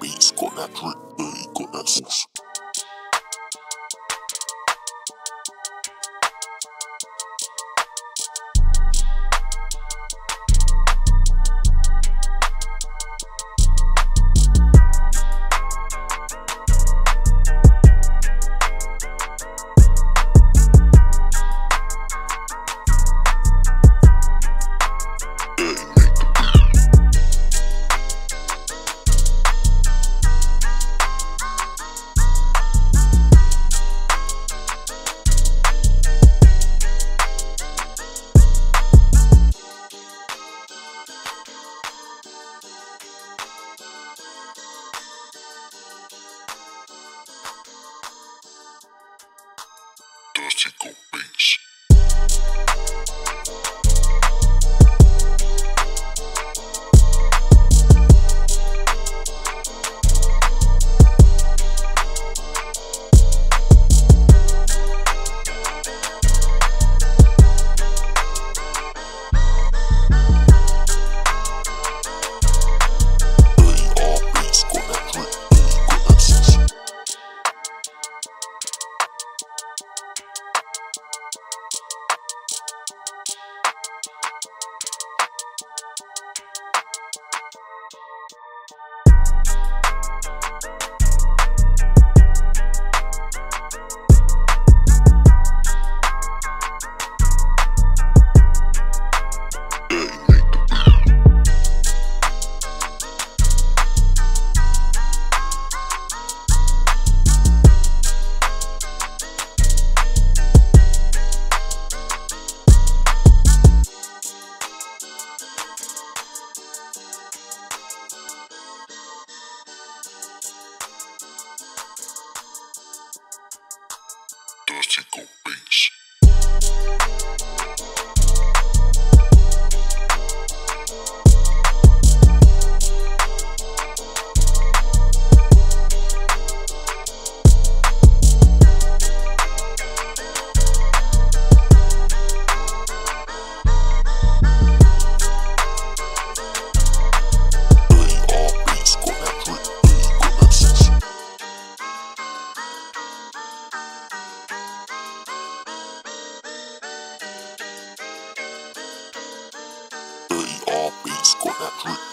beats, got that drip, yeah, he got that sauce. Tico Bass. Yeah, he Click, click.